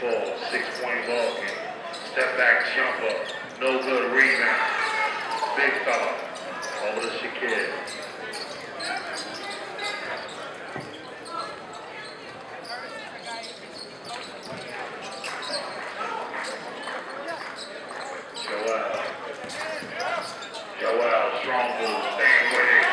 fall. Six point ball game. Step back jumper. No good rebound. Big fella. Over to Shakir. Joel. Joel, strong move, staying with it.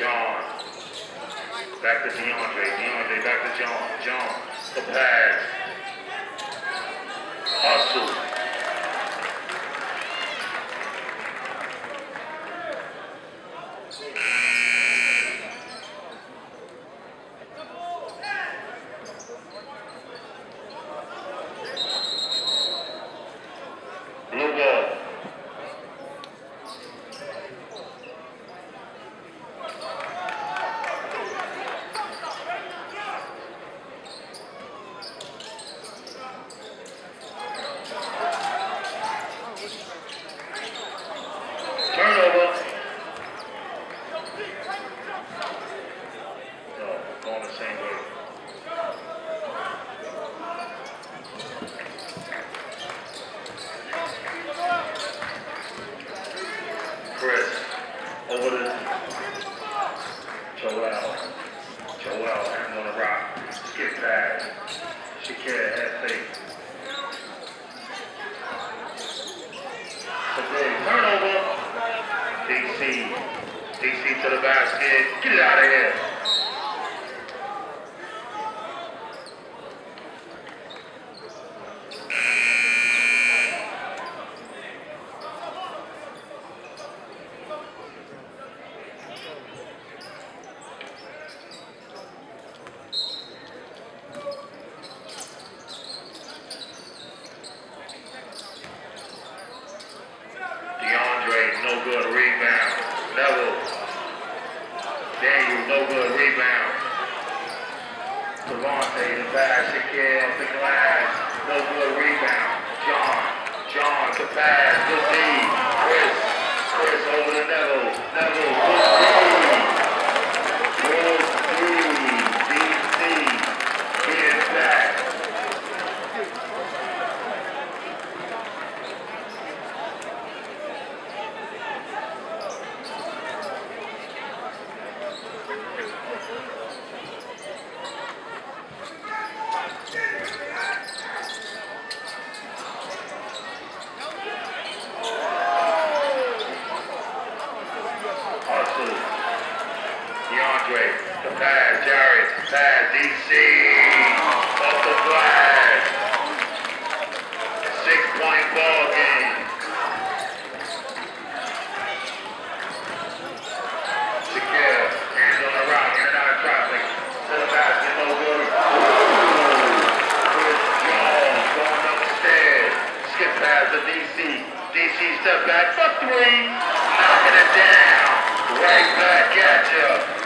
John. Back to DeAndre. DeAndre back to John. John. The pass. Hustle. Blue ball. Turnover. No, going the same way. Chris, over to Joel. Joel, I'm on the rock. Skip pass. Shakir, head fake. Today, turnover. DC. DC to the basket. Get it out of here. DeAndre, no good rebound. Neville. Daniel, no good rebound. Devaunte, the pass, Shakir off the glass. No good rebound. John, John, the pass, good D. Chris, Chris over to Neville. Neville, good D. Good D. DC, get it back. Hustle. DeAndre, the pass, Jared, pass, DC, off the glass. Six point ball game. Shakir, hands on the rock, in and out of traffic. To the basket, no good. Chris Jones going upstairs. Skip pass to DC. DC step back for three. Knocking it down. Right back at you.